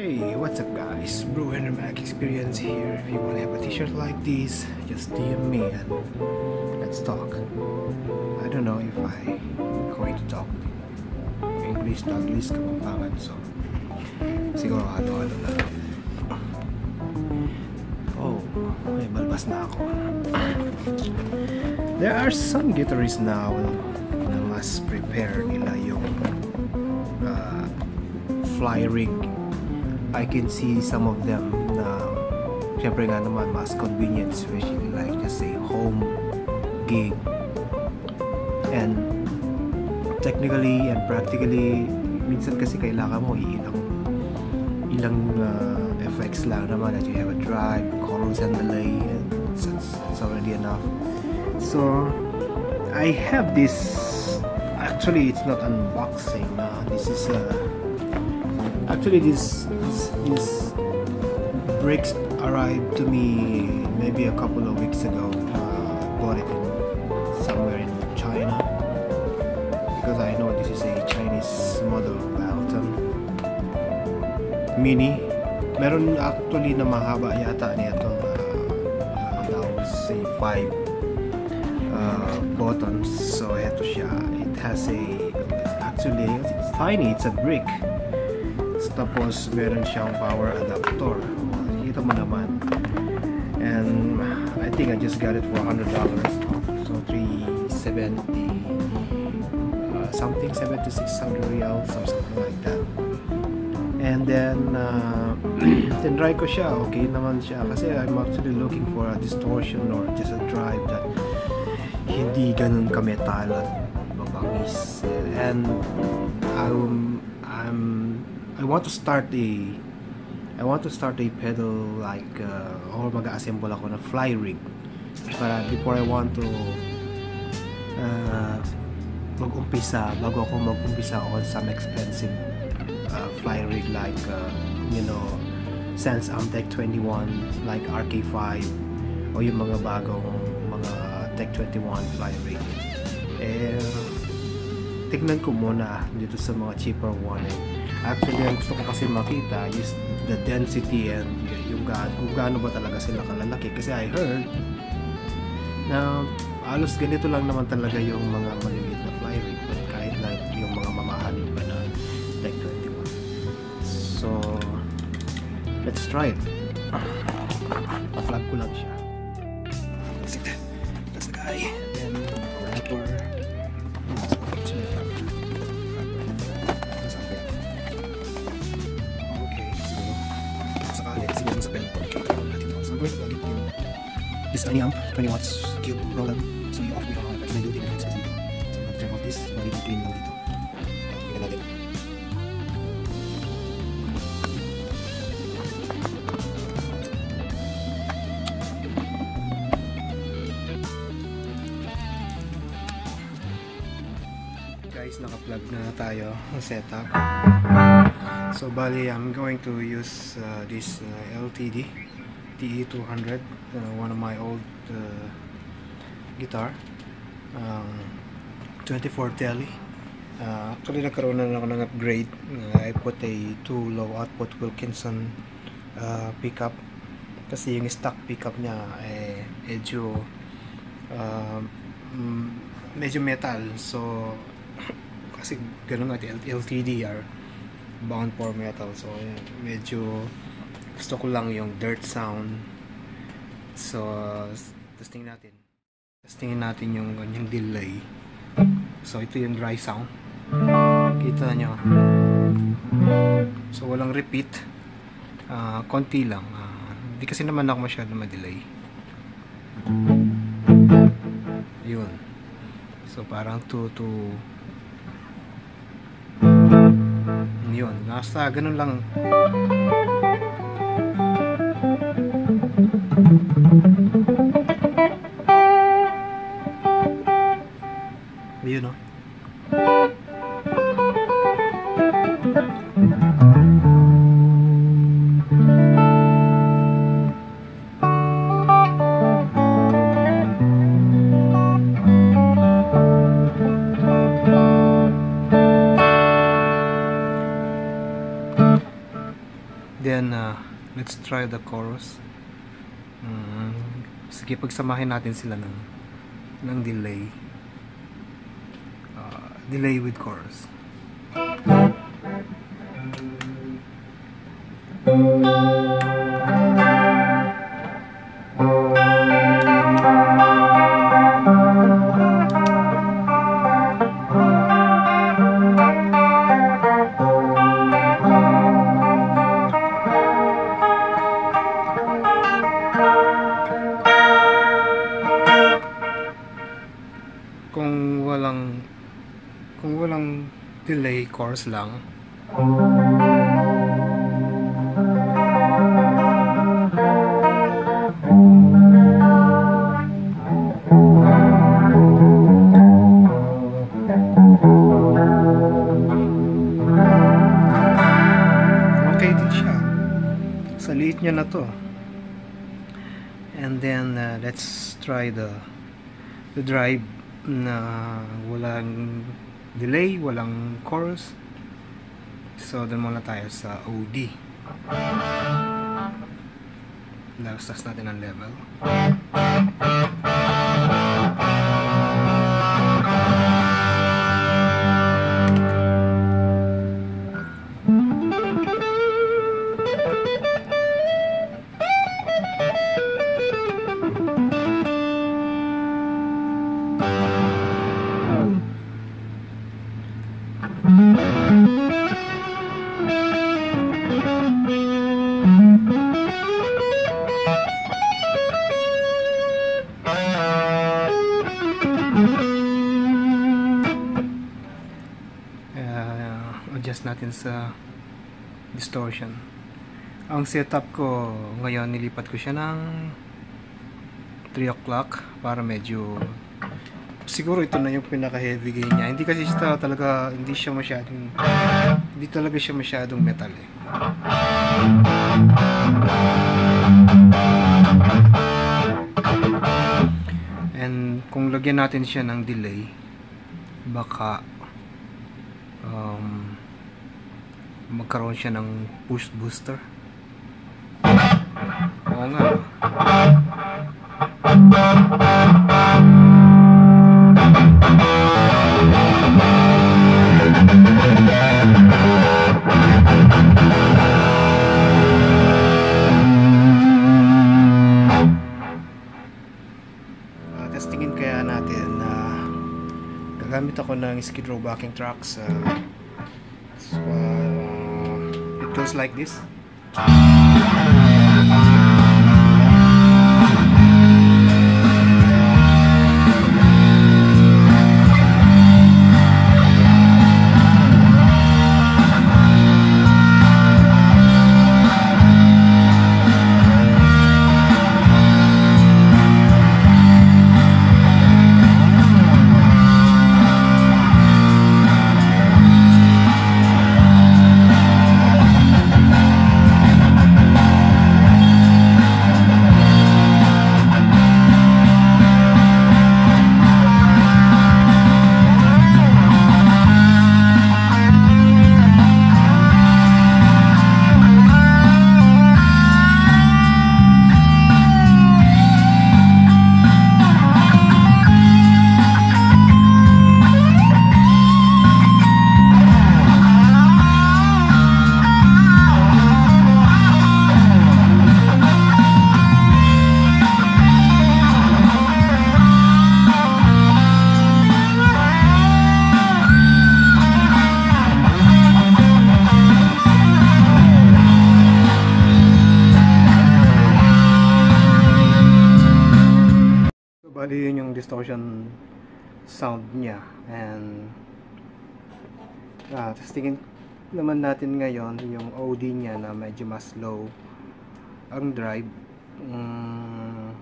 Hey, what's up guys? Brew and Mac Experience here. If you want to have a t-shirt like this, just DM me and let's talk. I don't know if I'm going to talk English to least kapampangan so siguro ano-ano na Oh, balbas na ako. There are some guitarists now na mas prepare nila yung uh, fly rig I can see some of them na syempre nga naman mas convenient especially like just say home gig. And technically and practically minsan kasi kailangan mo ilang ilang uh, effects lang naman that you have a drive, chorus and delay and it's, it's already enough. So I have this actually it's not unboxing uh, this is a actually this this, this bricks arrived to me maybe a couple of weeks ago. Uh, bought it in somewhere in China. Because I know this is a Chinese model Alton Mini. Meron actually na mahaba yata nito uh, uh, that was a 5 uh, buttons. So ito siya. It has a actually it's tiny. It's a brick tapos meron siyang power adapter kita mo naman. And I think I just got it for $100 so 370 uh, something 7 to 600 real something like that. And then uh, tinry ko siya. Okay naman siya. Kasi I'm actually looking for a distortion or just a drive that hindi ganun ka-metal at mabangis. And I'm I want to start a I want to start a pedal like uh, or mag-assemble ako ng fly rig para before I want to uh, mag-umpisa bago ako mag-umpisa on some expensive uh, fly rig like uh, you know Sense Amtech 21 like RK5 o yung mga bagong mga Tech 21 fly rig. Eh tignan ko muna dito sa mga cheaper one. eh actually ang gusto ko kasi makita is the density and yung gaano, kung gaano ba talaga sila kalalaki. Kasi I heard na halos ganito lang naman talaga yung mga maliliit na fly rig but kahit na yung mga mamahalin pa na like 21 so let's try it. Pa-plug ko lang siya. That's the guy this tiny amp 20 watts cube Roland so i-off ko yung uh, duty na sa dito so off this bali mo clean lang dito natin guys naka-plug na tayo ang setup. So bali I'm going to use uh, this uh, LTD TE200 uh, one of my old uh, guitar. Um, 24 telly uh, actually nagkaroon na ako ng upgrade. Uh, I put a 2 low output Wilkinson uh, pickup. Kasi yung stock pickup niya eh, medyo uh, medyo metal. So kasi ganun nga LTD are bound for metal. So medyo gusto ko lang yung dirt sound. So testing natin. Testingin natin yung ganyang delay. So ito yung dry sound. Kita nyo. So walang repeat. Uh, konti lang. Hindi uh, kasi naman ako masyado ma-delay. Yun. So parang 2 to yun. Nasa ganun lang Then, uh, let's try the chorus. Mm, sige, pagsamahin natin sila ng, ng delay. Uh, delay with chorus. Delay chorus lang. Okay din siya. Sa liit niya na to. And then uh, let's try the the drive na walang delay, walang chorus. So doon muna tayo sa OD lastas natin ang level adjust natin sa distortion. Ang setup ko ngayon nilipat ko siya ng 3 o'clock para medyo siguro ito na yung pinaka heavy gain niya. Hindi kasi siya talaga hindi siya masyadong hindi talaga siya masyadong metal eh. And kung lagyan natin siya ng delay baka um, magkaroon siya ng push booster? Oo nga. Uh, testingin kaya natin na gagamit ako ng skid row backing tracks uh, so, uh, it goes like this distortion sound niya. And ah, testingin naman natin ngayon yung OD niya na medyo mas low ang drive. Mm,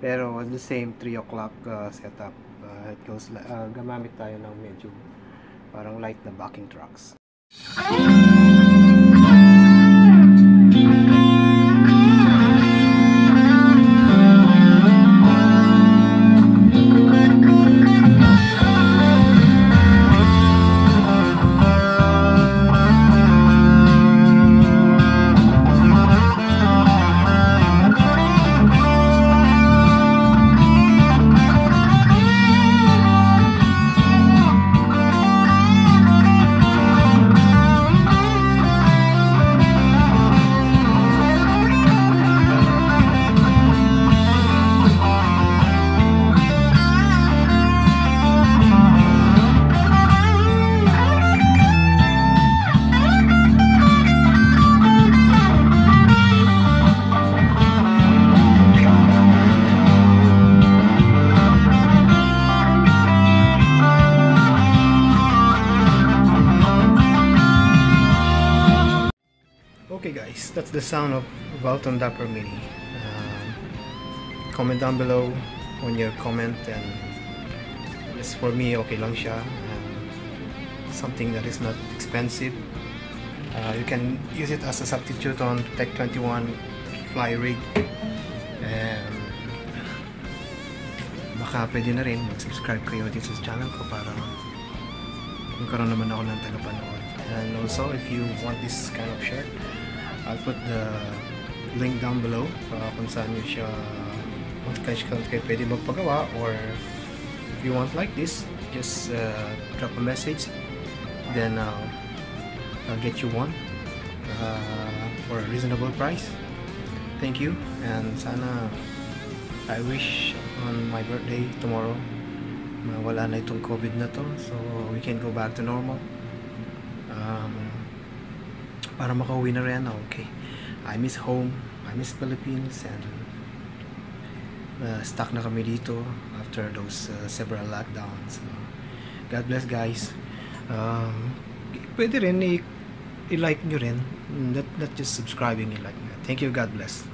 pero the same 3 o'clock uh, setup uh, it goes uh, gamamit tayo ng medyo parang light na backing tracks that's the sound of Valton Dapper Mini. Um, comment down below on your comment and just for me okay lang siya. Um, something that is not expensive. Uh, you can use it as a substitute on Tech 21 fly rig. Um, baka pwede na rin mag-subscribe kayo dito sa channel ko para magkaroon naman ako ng tagapanood. And also, if you want this kind of shirt, I'll put the link down below uh, kung saan nyo siya kung kayo kayo pwede magpagawa or if you want like this, just uh, drop a message then uh, I'll get you one uh, for a reasonable price. Thank you and sana I wish on my birthday tomorrow mawala na itong COVID na to so we can go back to normal um, para makauwi na rin okay. I miss home I miss Philippines and uh, stuck na kami dito after those uh, several lockdowns. So, God bless guys. Um, pwede rin i-like nyo rin. Not, not just subscribing i-like nyo. Thank you God bless